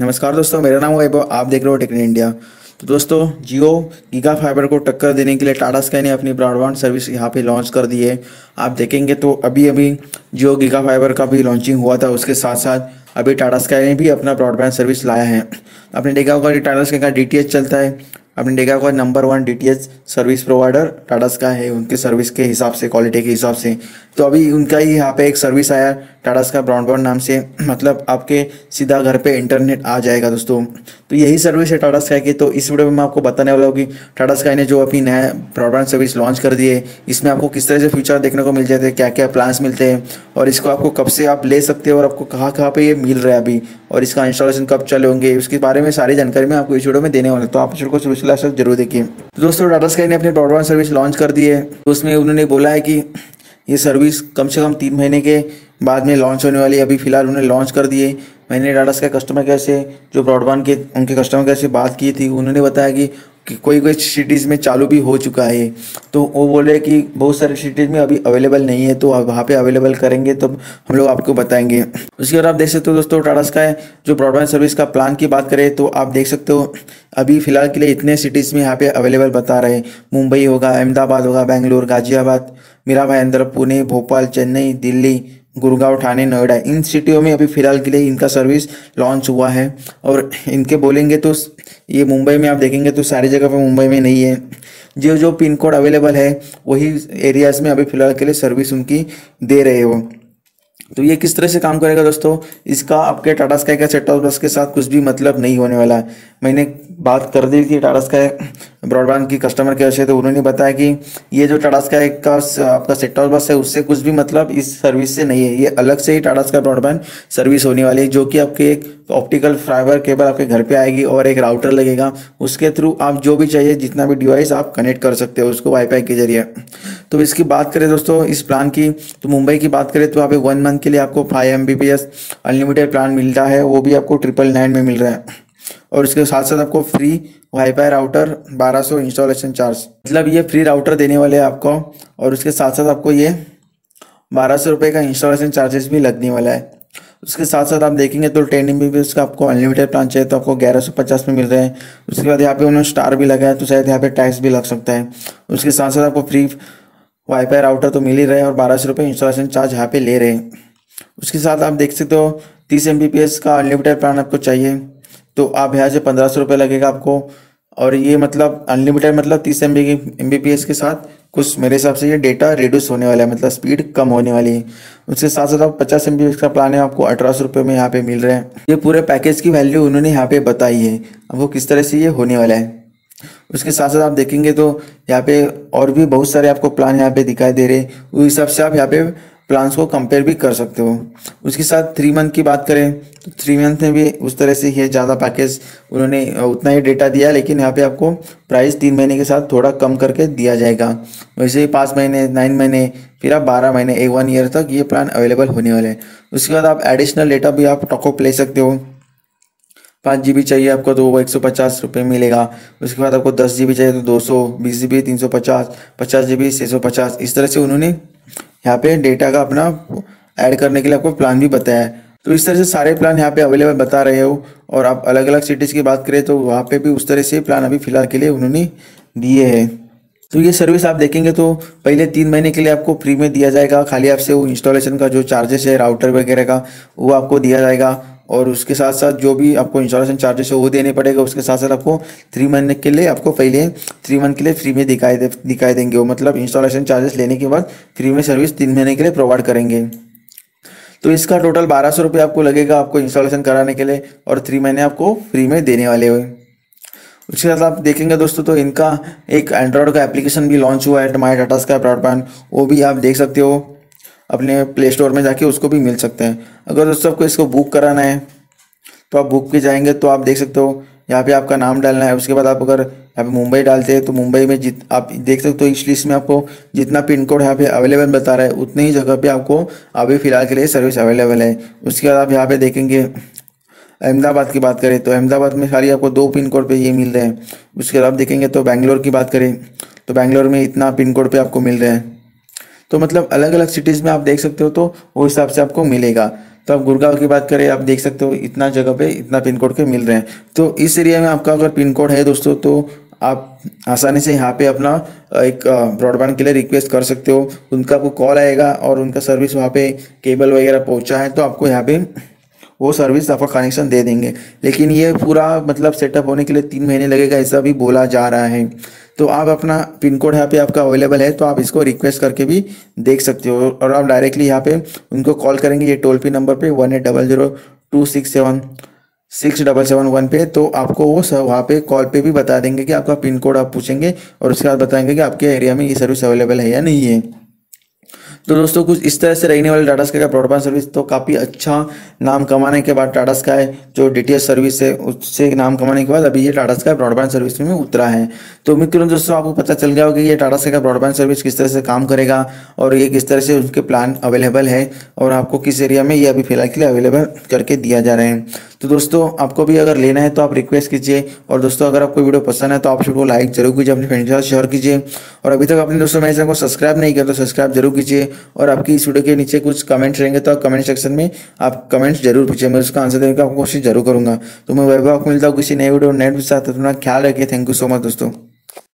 नमस्कार दोस्तों, मेरा नाम वैभव, आप देख रहे हो टेक्न इंडिया। तो दोस्तों, जियो गीगा फाइबर को टक्कर देने के लिए टाटा स्काई ने अपनी ब्रॉडबैंड सर्विस यहाँ पे लॉन्च कर दी है। आप देखेंगे तो अभी अभी जियो गीगा फाइबर का भी लॉन्चिंग हुआ था, उसके साथ साथ अभी टाटा स्काई ने भी अपना ब्रॉडबैंड सर्विस लाया है। आपने देखा होगा कि, टाटा स्काई का डी चलता है। आपने देखा होगा number one D service provider Tata sky है। उनके सर्विस के हिसाब से क्वालिटी के हिसाब से। तो अभी उनका ही यहाँ पे एक सर्विस आया टाटा स्काई ब्रॉडबैंड नाम से। मतलब आपके सीधा घर पे इंटरनेट आ जाएगा दोस्तों। तो यही सर्विस है टाटा स्काई की। तो इस वीडियो में मैं आपको बताने वाला हूँ कि टाटा स्काई ने जो अपनी नया ब्रॉडबैंड सर्विस लॉन्च कर दी है इसमें आपको किस तरह से फ्यूचर देखने को मिल जाते हैं क्या क्या प्लान्स मिलते हैं, और इसको आपको कब से आप ले सकते हो और आपको कहाँ कहाँ पर ये मिल रहा है अभी, और इसका इंस्टॉलेशन कब चले होंगे, उसके बारे में सारी जानकारी मैं आपको इस वीडियो में देने वाला तो आप इस को शुरू ज़रूर देखिए। तो दोस्तों टाटा स्काई ने अपनी ब्रॉडबैंड सर्विस लॉन्च कर दी है। तो उसमें उन्होंने बोला है कि ये सर्विस कम से कम तीन महीने के बाद में लॉन्च होने वाली है। अभी फ़िलहाल उन्होंने लॉन्च कर दिए मैंने टाटा स्काई कस्टमर केयर से, जो ब्रॉडबैंड के, उनके कस्टमर केयर से बात की थी, उन्होंने बताया कि कि कोई कोई सिटीज़ में चालू भी हो चुका है तो वो बोले कि बहुत सारे सिटीज़ में अभी अवेलेबल नहीं है तो आप वहाँ पे अवेलेबल करेंगे तो हम लोग आपको बताएँगे। उसके बाद आप देख सकते हो दोस्तों, टाटा स्काई जो ब्रॉडबैंड सर्विस का प्लान की बात करें तो आप देख सकते हो अभी फ़िलहाल के लिए इतने सिटीज़ में यहाँ पे अवेलेबल बता रहे हैं। मुंबई होगा, अहमदाबाद होगा, बेंगलोर, गाजियाबाद मीरा भाईंदर पुणे, भोपाल, चेन्नई, दिल्ली गुड़गांव ठाणे, नोएडा, इन सिटियों में अभी फ़िलहाल के लिए इनका सर्विस लॉन्च हुआ है। और इनके बोलेंगे तो ये मुंबई में आप देखेंगे तो सारी जगह पे मुंबई में नहीं है। जो जो पिन कोड अवेलेबल है, वही एरियाज़ में अभी फ़िलहाल के लिए सर्विस उनकी दे रहे हो। तो ये किस तरह से काम करेगा दोस्तों? इसका आपके टाटा स्काई का सेट बॉक्स के साथ कुछ भी मतलब नहीं होने वाला। है मैंने बात कर दी थी टाटा स्काई ब्रॉडबैंड की कस्टमर केयर से तो उन्होंने बताया कि ये जो टाटा स्काई का आपका सेट टॉप बॉक्स है, उससे कुछ भी मतलब इस सर्विस से नहीं है। ये अलग से ही टाटा स्काई ब्रॉडबैंड सर्विस होने वाली है, जो कि आपके एक ऑप्टिकल फाइबर केबल आपके घर पे आएगी और एक राउटर लगेगा। उसके थ्रू आप जो भी चाहिए, जितना भी डिवाइस आप कनेक्ट कर सकते हो, उसको वाईफाई के ज़रिए। तो इसकी बात करें दोस्तों, इस प्लान की तो मुंबई की बात करें तो आप वन मंथ के लिए आपको फाइव एम अनलिमिटेड प्लान मिलता है, वो भी आपको ट्रिपल नाइन में मिल रहा है। और इसके साथ साथ आपको free WiFi router 1200 installation charge मतलब ये फ्री राउटर देने वाले हैं आपको, और उसके साथ साथ आपको ये बारह सौ का इंस्टॉलेशन चार्जेस भी लगने वाला है। उसके साथ साथ आप देखेंगे तो टेन एम बी का आपको अनलिमिटेड प्लान चाहिए तो आपको ग्यारह सौ पचास में मिल रहे हैं। उसके बाद यहाँ पे उन्होंने स्टार भी लगाया तो शायद यहाँ पे टैक्स भी लग सकता है। उसके साथ साथ आपको फ्री वाईफाई राउटर तो मिल ही रहे हैं और बारह सौ रुपये इंस्टॉलेशन चार्ज यहाँ पे ले रहे हैं। उसके साथ आप देख सकते हो, तीस एम का अनलिमिटेड प्लान आपको चाहिए। तो आप यहाँ से पंद्रह सौ रुपये लगेगा आपको। और ये मतलब अनलिमिटेड मतलब तीस M B M B P S के साथ कुछ मेरे हिसाब से ये डेटा रिड्यूस होने वाला है मतलब स्पीड कम होने वाली है। उसके साथ साथ आप पचास एम बी का प्लान है, आपको अठारह सौ रुपये में यहाँ पे मिल रहे हैं। ये पूरे पैकेज की वैल्यू उन्होंने यहाँ पे बताई है। अब वो किस तरह से ये होने वाला है। उसके साथ साथ आप देखेंगे तो यहाँ पे और भी बहुत सारे आपको प्लान यहाँ पे दिखाई दे रहे उस हिसाब से आप यहाँ पे प्लान्स को कंपेयर भी कर सकते हो। उसके साथ थ्री मंथ की बात करें तो थ्री मंथ में भी उस तरह से ही ज़्यादा पैकेज उन्होंने उतना ही डेटा दिया, लेकिन यहाँ पे आपको प्राइस तीन महीने के साथ थोड़ा कम करके दिया जाएगा। वैसे ही पाँच महीने नाइन महीने, फिर आप बारह महीने, एक वन ईयर तक ये प्लान अवेलेबल होने वाले हैं। उसके बाद आप एडिशनल डेटा भी आप टॉकअप ले सकते हो। पाँच जी बी चाहिए आपको तो वो एक सौ पचास रुपये मिलेगा। उसके बाद आपको दस जी बी चाहिए तो दो सौ, बीस जी बी तीन सौ पचास पचास जी बी छः सौ पचास, इस तरह से उन्होंने यहाँ पे डेटा का अपना ऐड करने के लिए आपको प्लान भी बताया है। तो इस तरह से सारे प्लान यहाँ पे अवेलेबल बता रहे हो और आप अलग अलग सिटीज़ की बात करें तो वहाँ पे भी उस तरह से प्लान अभी फ़िलहाल के लिए उन्होंने दिए हैं। तो ये सर्विस आप देखेंगे तो पहले तीन महीने के लिए आपको फ्री में दिया जाएगा। खाली आपसे वो इंस्टॉलेशन का जो चार्जेस है राउटर वगैरह का, वो आपको दिया जाएगा। और उसके साथ साथ जो भी आपको इंस्टॉलेशन चार्जेस है, वो देने पड़ेगा। उसके साथ साथ आपको थ्री मंथ के लिए आपको पहले थ्री मंथ के लिए फ्री में दिखाई दे, दिखाई देंगे। वो मतलब इंस्टॉलेशन चार्जेस लेने के बाद फ्री में सर्विस तीन महीने के लिए प्रोवाइड करेंगे। तो इसका टोटल बारह सौ रुपये आपको लगेगा आपको इंस्टॉलेशन कराने के लिए और थ्री महीने आपको फ्री में देने वाले हुए। उसके साथ आप देखेंगे दोस्तों तो इनका एक एंड्रॉयड का एप्लीकेशन भी लॉन्च हुआ है माई डाटा स्काई ब्रॉडबैंड वो भी आप देख सकते हो। अपने प्ले स्टोर में जाके उसको भी मिल सकते हैं। अगर दोस्तों आपको इसको बुक कराना है तो आप बुक पे जाएँगे तो आप देख सकते हो, यहाँ पे आपका नाम डालना है, उसके बाद आप अगर यहाँ पे मुंबई डालते हैं तो मुंबई में जित, आप देख सकते हो, इस लिस्ट में आपको जितना पिन कोड यहाँ पे अवेलेबल बता रहा है, उतने ही जगह पे आपको अभी फ़िलहाल के लिए सर्विस अवेलेबल है। उसके बाद आप यहाँ पे देखेंगे, अहमदाबाद की बात करें तो अहमदाबाद में खाली आपको दो पिन कोड पर ये मिल रहे हैं। उसके बाद आप देखेंगे तो बैंगलोर की बात करें तो बैंगलोर में इतना पिन कोड पर आपको मिल रहा हैं। तो मतलब अलग अलग सिटीज़ में आप देख सकते हो तो वो हिसाब से आपको मिलेगा। तो आप गुड़गांव की बात करें, आप देख सकते हो इतना जगह पे इतना पिन कोड के मिल रहे हैं। तो इस एरिया में आपका अगर पिन कोड है दोस्तों तो आप आसानी से यहाँ पे अपना एक ब्रॉडबैंड के लिए रिक्वेस्ट कर सकते हो। उनका आपको कॉल आएगा और उनका सर्विस वहाँ पे केबल वगैरह पहुँचा है तो आपको यहाँ पे वो सर्विस आपका कनेक्शन दे देंगे। लेकिन ये पूरा मतलब सेटअप होने के लिए तीन महीने लगेगा, ऐसा भी बोला जा रहा है। तो आप अपना पिन कोड यहाँ पे आपका अवेलेबल है तो आप इसको रिक्वेस्ट करके भी देख सकते हो और आप डायरेक्टली यहाँ पे उनको कॉल करेंगे ये टोल फ्री नंबर पे one eight double zero two six seven six double seven one पे तो आपको वो सब वहाँ पे कॉल पे भी बता देंगे कि आपका पिन कोड आप पूछेंगे और उसके बाद बताएँगे कि आपके एरिया में ये सर्विस अवेलेबल है या नहीं है। तो दोस्तों, कुछ इस तरह से रहने वाले टाटा स्काई का ब्रॉडबैंड सर्विस तो काफ़ी अच्छा नाम कमाने के बाद टाटा स्काई जो डी सर्विस है, उससे नाम कमाने के बाद अभी ये टाटा स्काई ब्रॉडबैंड सर्विस में उतरा है। तो उम्मीद करूँ दोस्तों, आपको पता चल गया होगा कि ये टाटा स्काई का ब्रॉडबैंड सर्विस किस तरह से काम करेगा और ये किस तरह से उनके प्लान अवेलेबल है और आपको किस एरिया में ये अभी फ़िलहाल के लिए अवेलेबल करके दिया जा रहे हैं। तो दोस्तों, आपको भी अगर लेना है तो आप रिक्वेस्ट कीजिए। और दोस्तों, अगर आपको वीडियो पसंद है तो आप सबको लाइक ज़रूर कीजिए, अपने फ्रेंड्स के साथ शेयर कीजिए। और अभी तक अपने दोस्तों मेरे चैनल को सब्सक्राइब नहीं किया तो सब्सक्राइब ज़रूर कीजिए। और आपकी इस वीडियो के नीचे कुछ कमेंट्स रहेंगे तो आप कमेंट सेक्शन में आप कमेंट्स ज़रूर पूछिए। मैं उसका आंसर देने का कोशिश ज़रूर करूँगा। तो मैं वैभव को मिलता हूँ किसी नए वीडियो नेट के साथ। अपना ख्याल रखिए। थैंक यू सो मच दोस्तों।